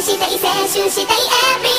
春してい青春したいエビ